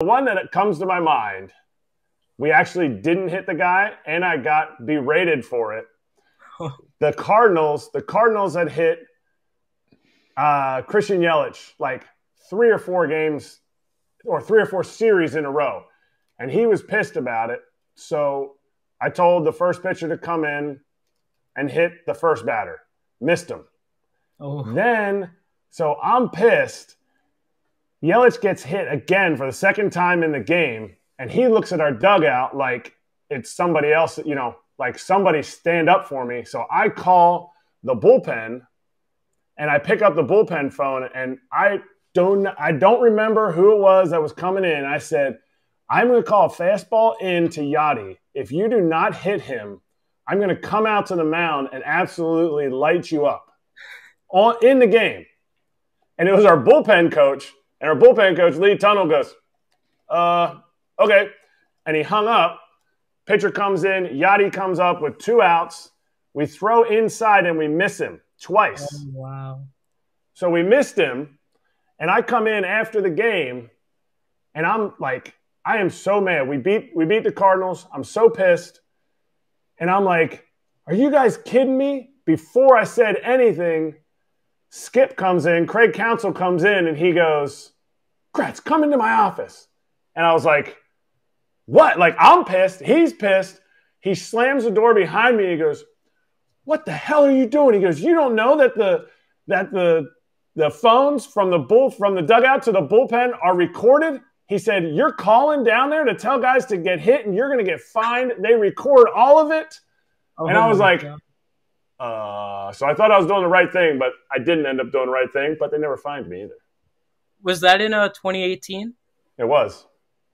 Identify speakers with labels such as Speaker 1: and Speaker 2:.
Speaker 1: The one that comes to my mind, we actually didn't hit the guy, and I got berated for it. the Cardinals, the Cardinals had hit uh, Christian Yelich like three or four games or three or four series in a row, and he was pissed about it. So I told the first pitcher to come in and hit the first batter, missed him. Oh. Then, so I'm pissed. Yelich gets hit again for the second time in the game, and he looks at our dugout like it's somebody else, you know, like somebody stand up for me. So I call the bullpen and I pick up the bullpen phone and I don't I don't remember who it was that was coming in. I said, I'm going to call a fastball in to Yadi. If you do not hit him, I'm going to come out to the mound and absolutely light you up on in the game. And it was our bullpen coach, and our bullpen coach, Lee Tunnell, goes, uh, okay. And he hung up. Pitcher comes in, Yadi comes up with two outs. We throw inside and we miss him twice.
Speaker 2: Oh, wow.
Speaker 1: So we missed him. And I come in after the game and I'm like, I am so mad. We beat we beat the Cardinals. I'm so pissed. And I'm like, are you guys kidding me? Before I said anything, Skip comes in, Craig Counsell comes in, and he goes, Kratz, come into my office. And I was like, what? Like, I'm pissed. He's pissed. He slams the door behind me. He goes, what the hell are you doing? He goes, you don't know that the that the the phones from the bull from the dugout to the bullpen are recorded. He said, You're calling down there to tell guys to get hit and you're gonna get fined. They record all of it. Oh, and I was like, uh, so I thought I was doing the right thing, but I didn't end up doing the right thing, but they never fined me either.
Speaker 2: Was that in uh 2018?
Speaker 1: It was.